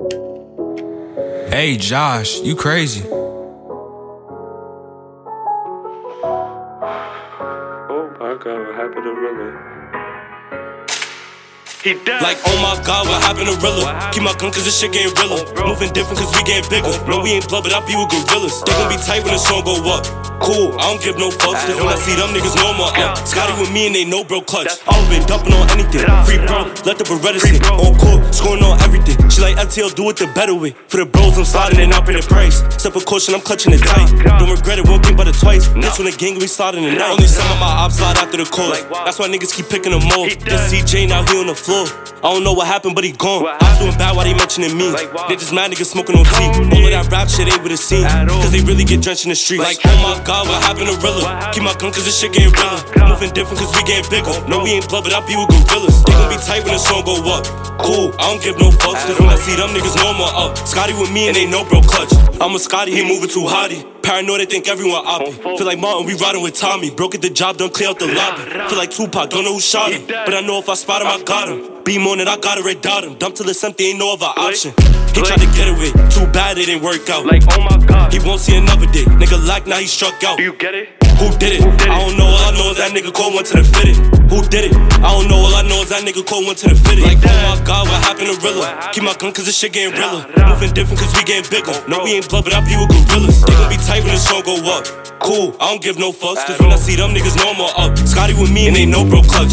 Hey, Josh, you crazy. Oh my god, what happened to Rilla? He dead. Like, oh my god, what happened to Rilla? Keep my gun cause this shit getting realer. Oh, Moving different cause we getting bigger. Oh, no, we ain't blood, but I be with gorillas. They gon' be tight when the song go up. Cool, I don't give no fucks. Cause when I see them niggas know my up. Scotty with me and they know bro clutch. I've been dumping on anything. Free bro, let the Beretta sit. On court, scoring on everything. She like FTL, do it the better way. For the bros, I'm sliding and up in the price. Step with caution, I'm clutching it tight. Don't regret it, won't think about it twice. This when the gang we sliding the night. Only some of my ops slide after the course. That's why niggas keep picking them off. This CJ now he on the floor. I don't know what happened, but he gone. I'm doing bad while they mentioning me. They just mad niggas smoking on tea. All of that rap shit ain't with a scene. Cause they really get drenched in the streets. Like, oh my god, what happened to Rilla? Keep my gun cause this shit getting realer. Moving different cause we getting bigger. No, we ain't blood, but I be with gorillas. They gon' be tight when the song go up. Cool, I don't give no fucks. Cause when I see them niggas no I'm up. Scotty with me and they know bro clutch. I'm a Scotty, he moving too hotty. Paranoid, they think everyone oppy. Feel like Martin, we riding with Tommy. Broke at the job, done clear out the lobby. Feel like Tupac, don't know who shot him. But I know if I spot him, I got him. Beam on it, I got it, red dot him. Dump till it's empty, ain't no other option. He tried to get away, too bad it didn't work out. Like, oh my god. He won't see another day. Nigga like now he struck out. Do you get it? Who did it? I don't know, all I know is that nigga called one to the fitted. Who did it? I don't know, all I know is that nigga called one to the fitted. Like, oh my god, what happened to Rilla? Keep my gun cause this shit getting realer. Moving different cause we getting bigger. Oh, no, we ain't blood, but I be with gorillas. They gon' be tight when the song go up. Cool, I don't give no fucks, cause when I see them niggas no I'm up. Scotty with me and they know bro clutch.